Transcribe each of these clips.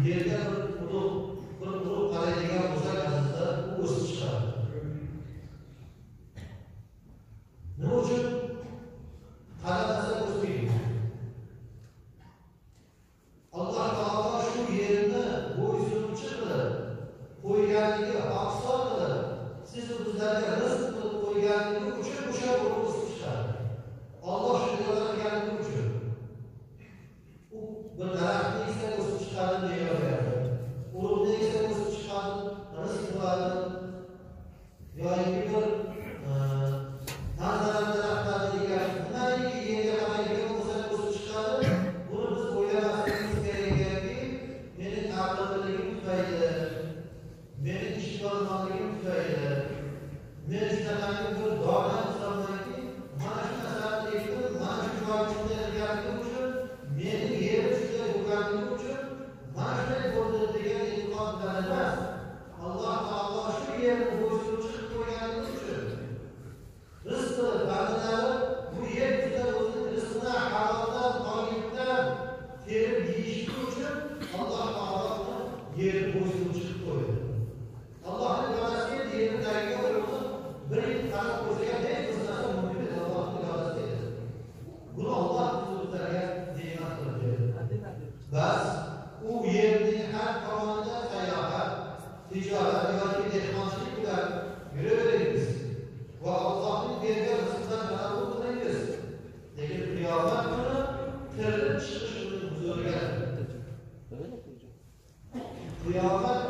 入れたことこの頃彼がございます We offer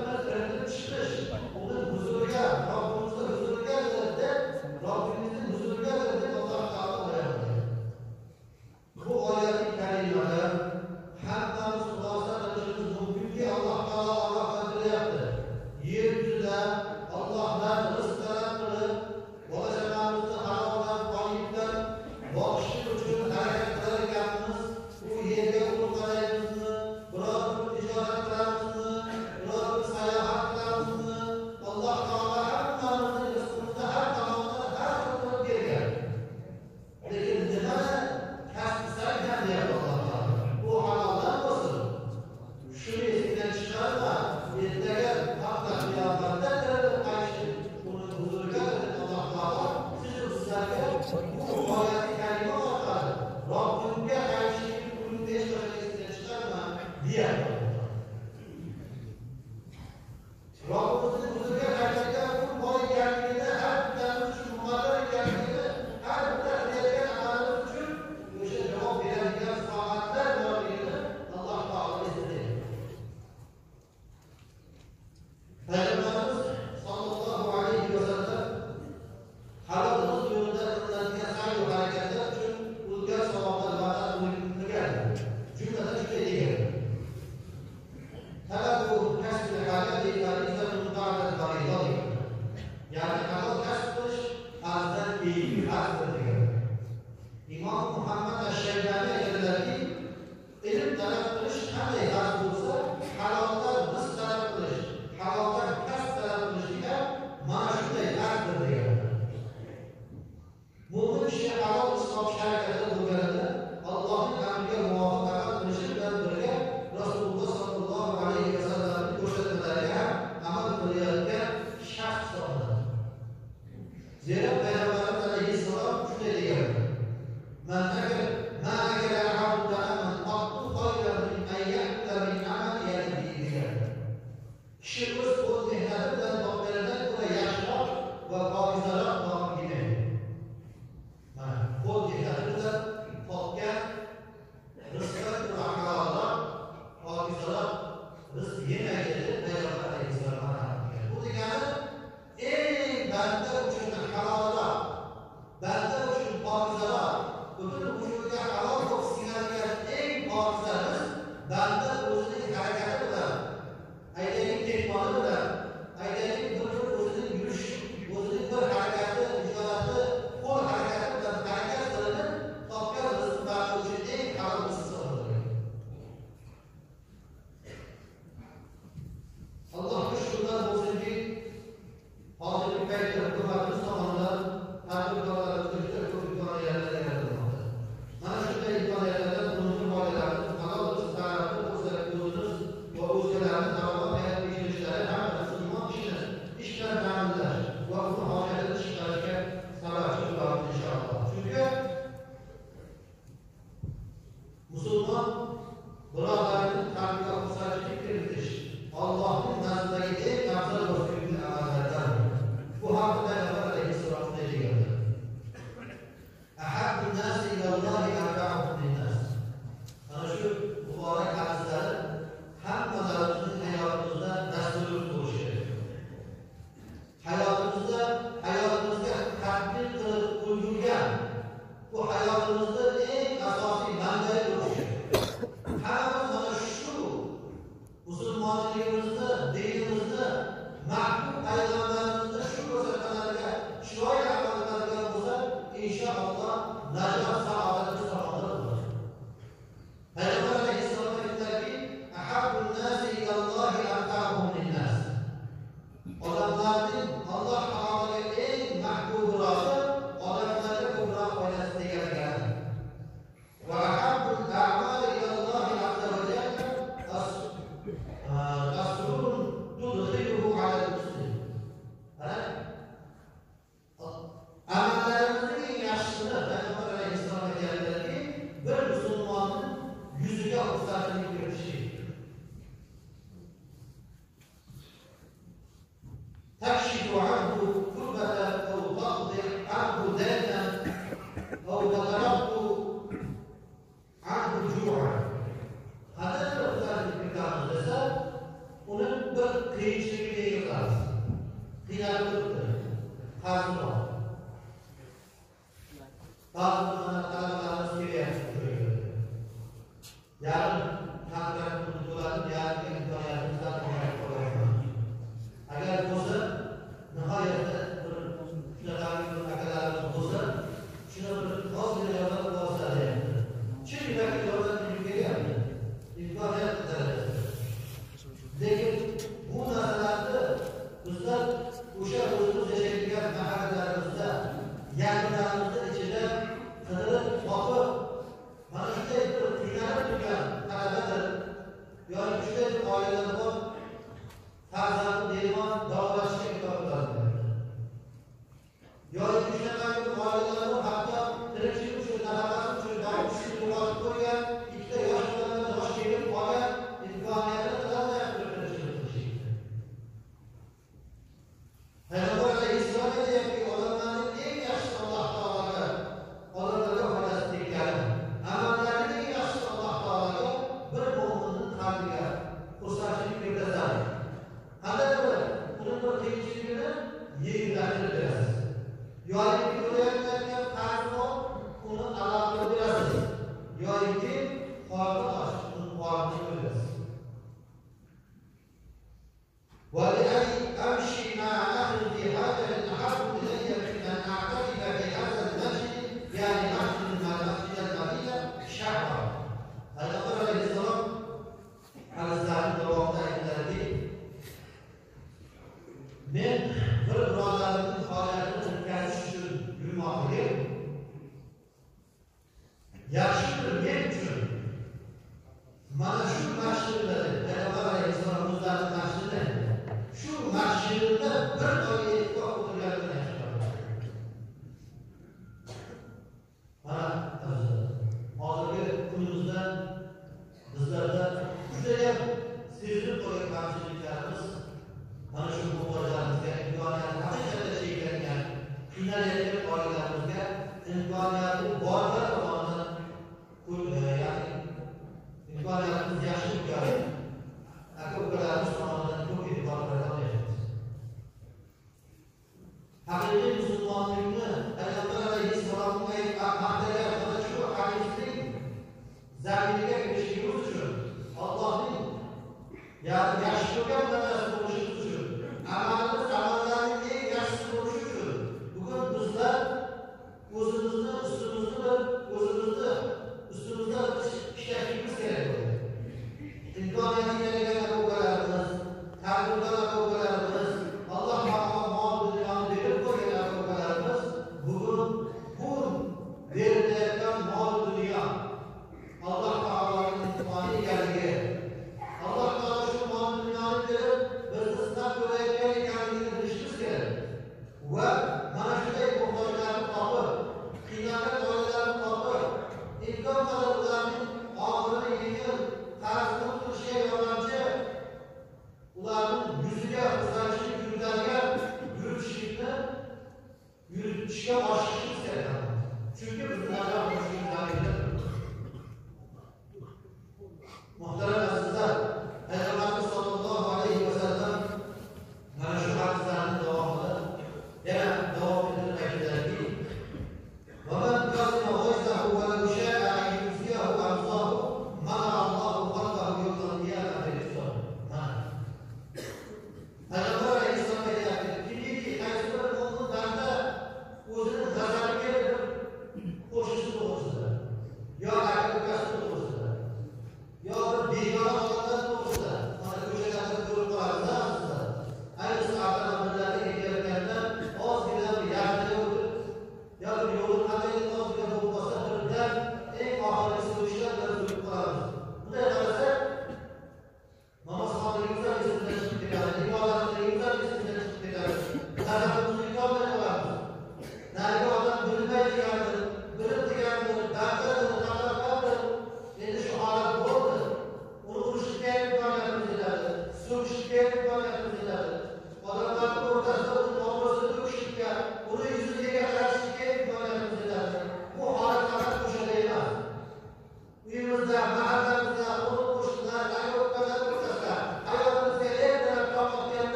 와, Amen.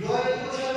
Loyal to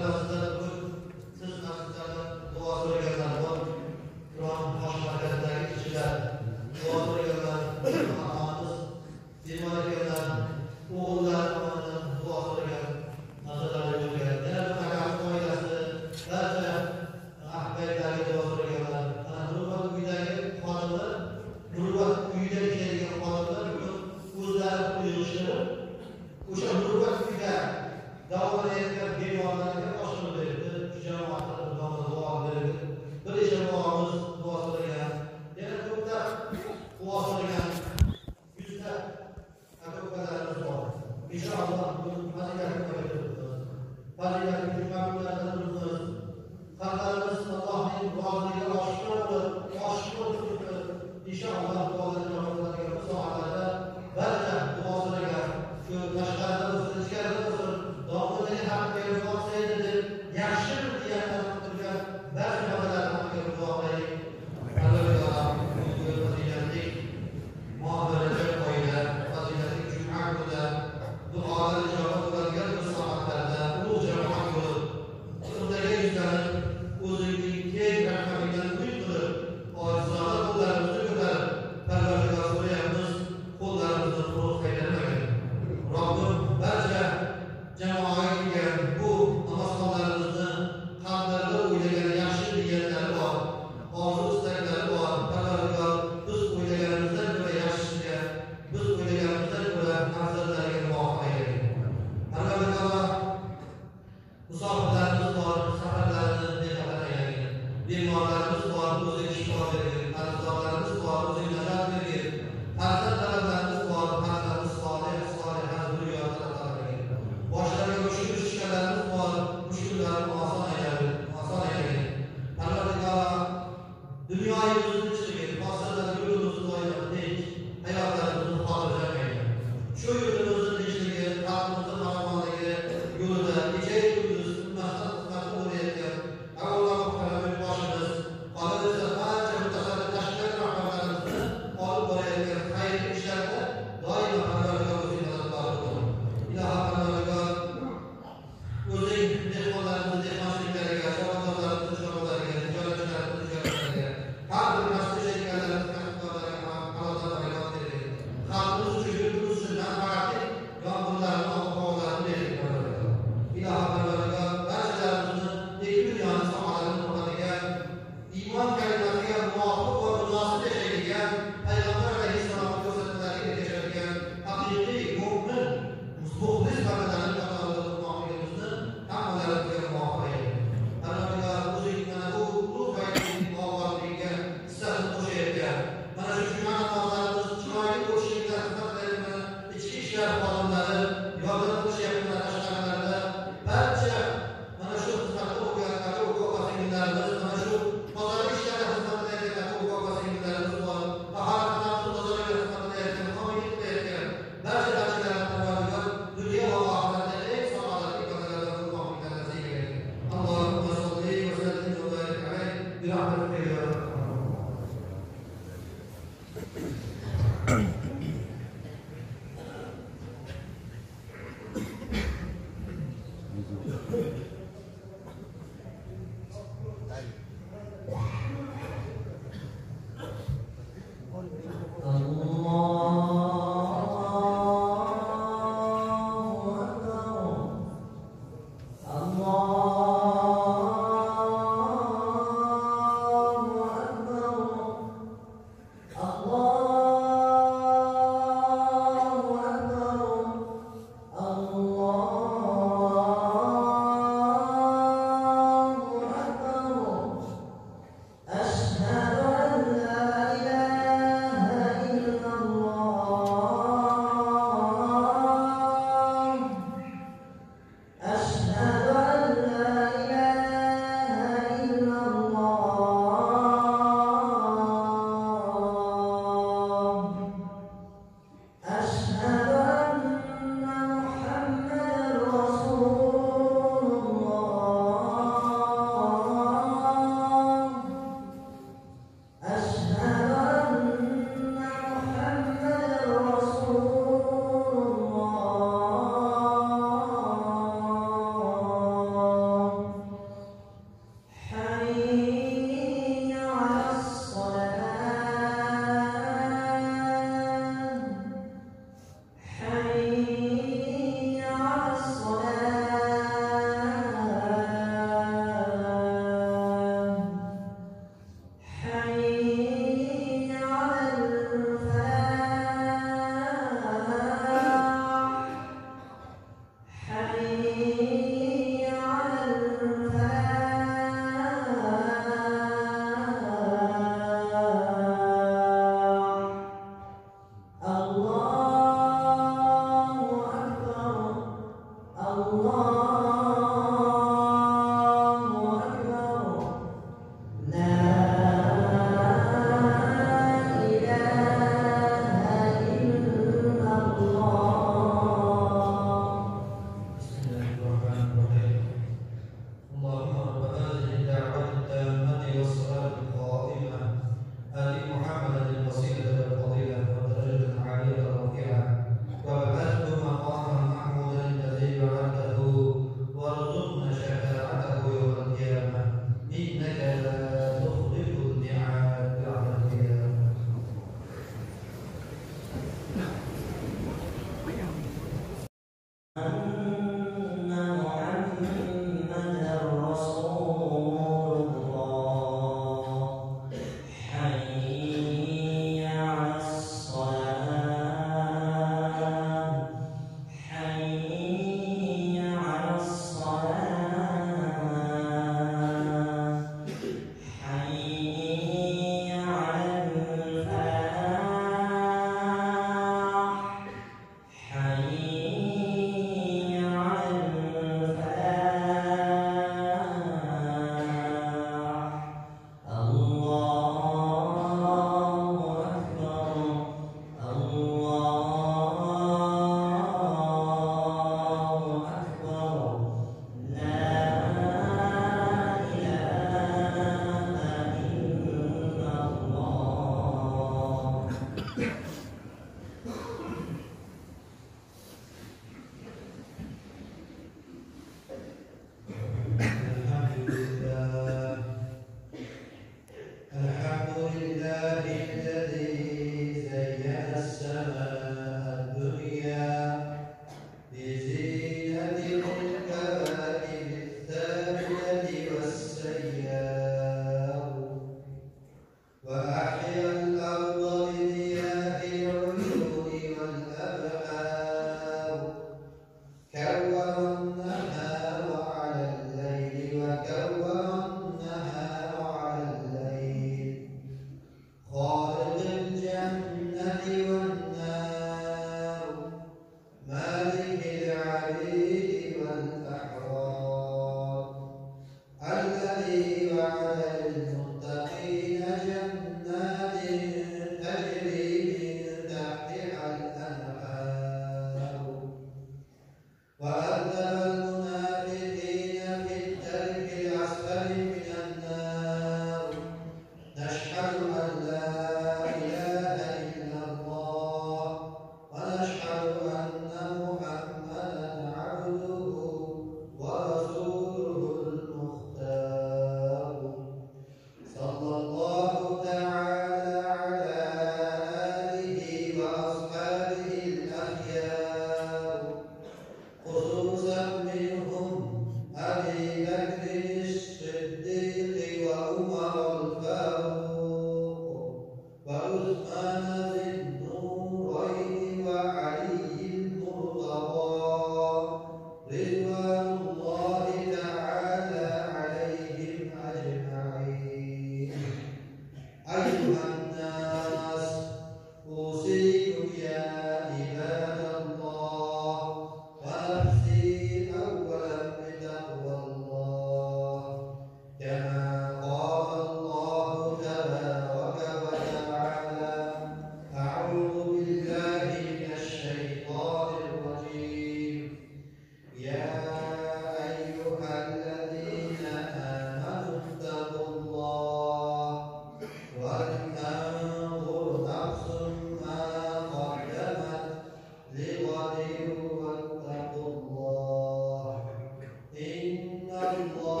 God in law.